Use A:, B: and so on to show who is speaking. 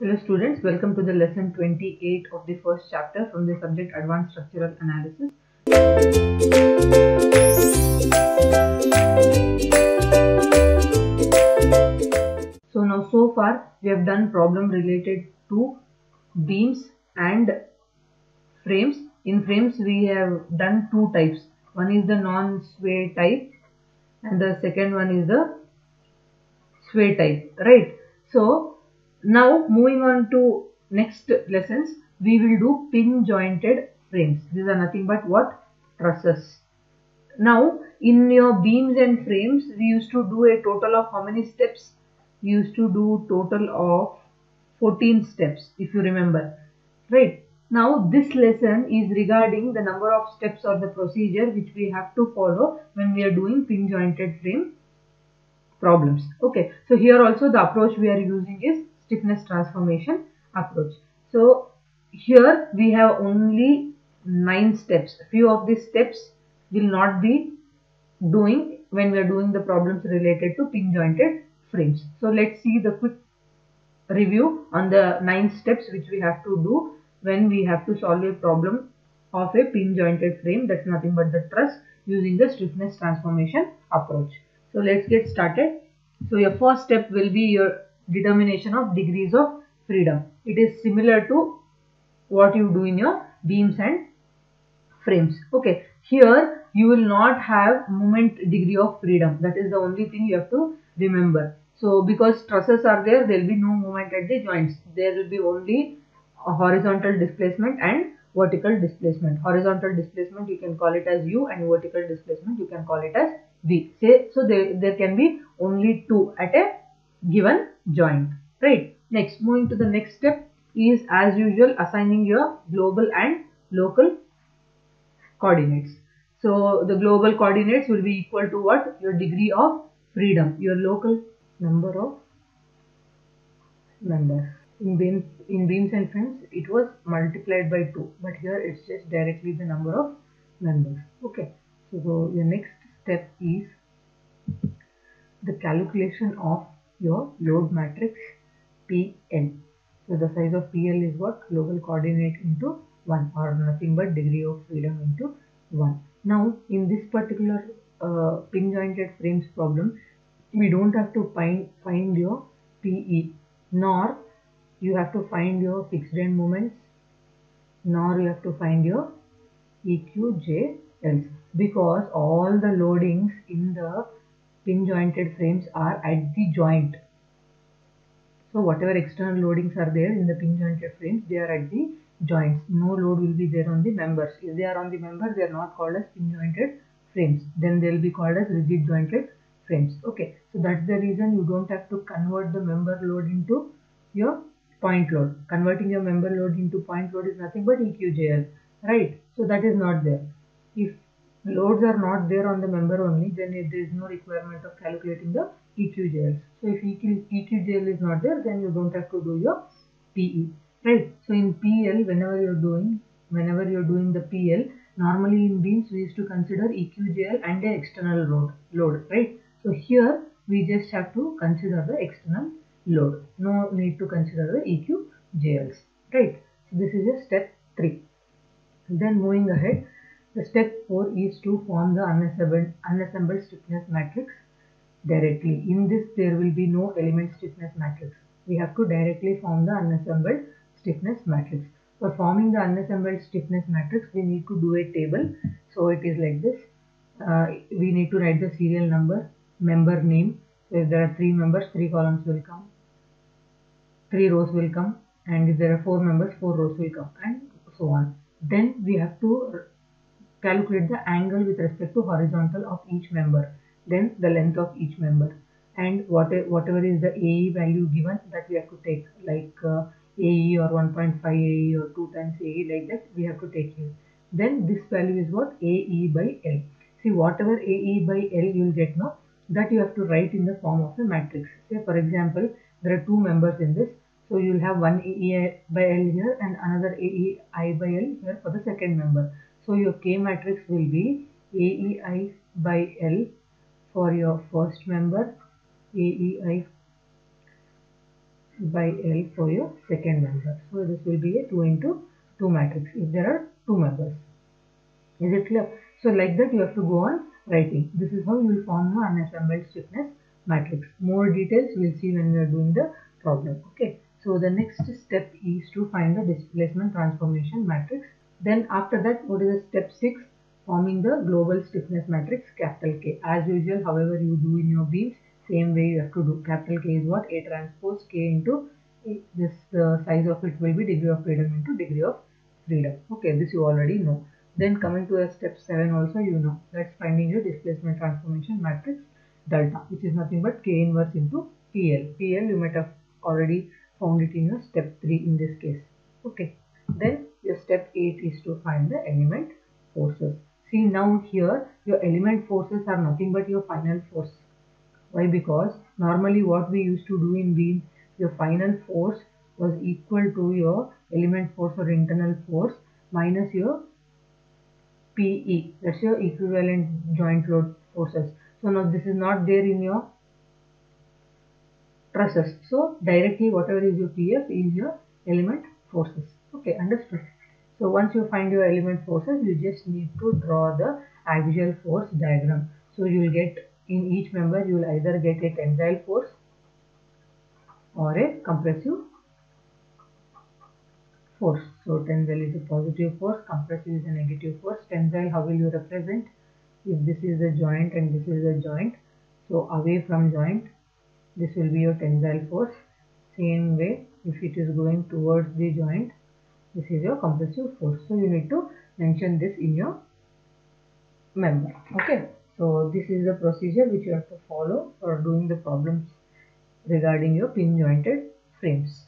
A: Hello students, welcome to the lesson 28 of the first chapter from the subject Advanced Structural Analysis. So now so far we have done problem related to beams and frames. In frames we have done two types. One is the non-sway type and the second one is the sway type, right? So now moving on to next lessons, we will do pin jointed frames. These are nothing but what? Trusses. Now in your beams and frames, we used to do a total of how many steps? We used to do total of 14 steps if you remember, right? Now this lesson is regarding the number of steps or the procedure which we have to follow when we are doing pin jointed frame problems. Okay, so here also the approach we are using is stiffness transformation approach. So here we have only nine steps. Few of these steps will not be doing when we are doing the problems related to pin jointed frames. So let's see the quick review on the nine steps which we have to do when we have to solve a problem of a pin jointed frame that's nothing but the truss using the stiffness transformation approach. So let's get started. So your first step will be your determination of degrees of freedom. It is similar to what you do in your beams and frames. Okay, here you will not have moment degree of freedom. That is the only thing you have to remember. So because trusses are there, there will be no movement at the joints. There will be only horizontal displacement and vertical displacement. Horizontal displacement you can call it as u and vertical displacement you can call it as v. Say, so there, there can be only two at a given joint. Right. Next moving to the next step is as usual assigning your global and local coordinates. So the global coordinates will be equal to what? Your degree of freedom. Your local number of members. In beams, in beams and frames it was multiplied by 2 but here it's just directly the number of members. Okay. So, so your next step is the calculation of your load matrix PL. So the size of PL is what? Global coordinate into 1 or nothing but degree of freedom into 1. Now in this particular uh, pin jointed frames problem, we don't have to find, find your PE nor you have to find your fixed end moments nor you have to find your EQJLs because all the loadings in the pin jointed frames are at the joint. So whatever external loadings are there in the pin jointed frames, they are at the joints. No load will be there on the members. If they are on the members, they are not called as pin jointed frames. Then they will be called as rigid jointed frames. Okay. So that's the reason you don't have to convert the member load into your point load. Converting your member load into point load is nothing but EQJL. Right. So that is not there. If loads are not there on the member only, then there is no requirement of calculating the EQJLs. So if EQ, EQJL is not there, then you don't have to do your PE, right? So in PL, whenever you're doing, whenever you're doing the PL, normally in beams we used to consider EQJL and the external load, load, right? So here we just have to consider the external load. No need to consider the EQJLs, right? So this is a step 3. Then moving ahead, step 4 is to form the unassembled, unassembled stiffness matrix directly. In this there will be no element stiffness matrix. We have to directly form the unassembled stiffness matrix. For forming the unassembled stiffness matrix we need to do a table. So it is like this. Uh, we need to write the serial number, member name. So if there are 3 members, 3 columns will come. 3 rows will come and if there are 4 members, 4 rows will come and so on. Then we have to calculate the angle with respect to horizontal of each member then the length of each member. And whatever, whatever is the AE value given that we have to take like uh, AE or 1.5 AE or 2 times AE like that we have to take here. Then this value is what? AE by L. See whatever AE by L you will get now that you have to write in the form of a matrix. Say for example there are two members in this. So you will have one AE by L here and another AEI by L here for the second member so your K matrix will be AEI by L for your first member, AEI by L for your second member. So this will be a 2 into 2 matrix if there are two members. Is it clear? So like that you have to go on writing. This is how you will form the unassembled stiffness matrix. More details we will see when we are doing the problem. Okay. So the next step is to find the displacement transformation matrix. Then after that what is the step 6? Forming the global stiffness matrix capital K. As usual however you do in your beams same way you have to do. Capital K is what? A transpose K into this the size of it will be degree of freedom into degree of freedom. Okay, this you already know. Then coming to a step 7 also you know. That's finding your displacement transformation matrix delta which is nothing but K inverse into PL. PL you might have already found it in your step 3 in this case. Okay. Then your step 8 is to find the element forces. See now here your element forces are nothing but your final force why? Because normally what we used to do in beam, your final force was equal to your element force or internal force minus your PE. That's your equivalent joint load forces. So now this is not there in your trusses. So directly whatever is your PF is your element forces. Okay, understood. Once you find your element forces, you just need to draw the axial force diagram. So you will get in each member you will either get a tensile force or a compressive force. So tensile is a positive force, compressive is a negative force. Tensile how will you represent? If this is a joint and this is a joint, so away from joint, this will be your tensile force. Same way, if it is going towards the joint, this is your compressive force. So you need to mention this in your member. Okay. So this is the procedure which you have to follow for doing the problems regarding your pin jointed frames.